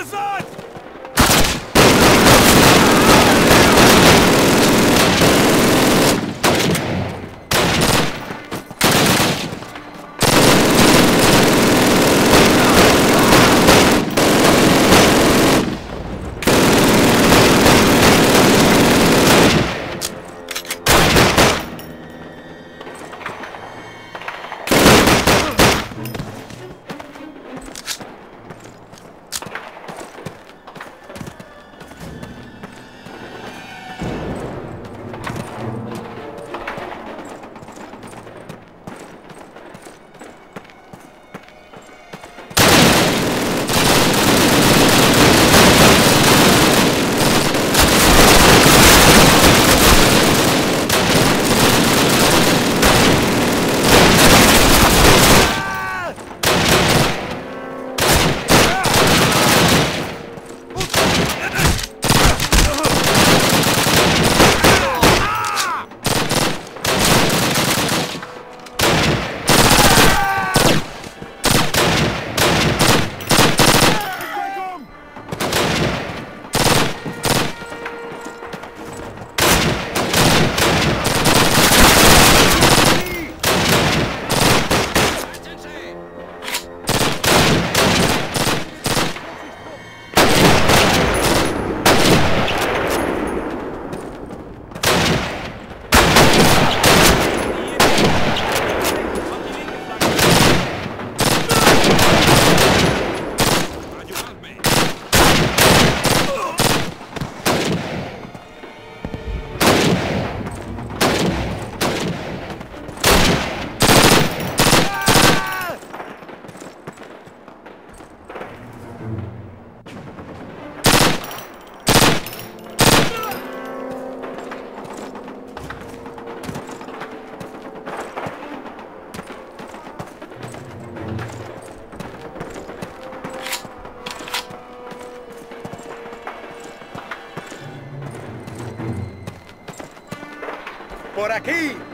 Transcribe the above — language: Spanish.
Hazard! ¡Por aquí!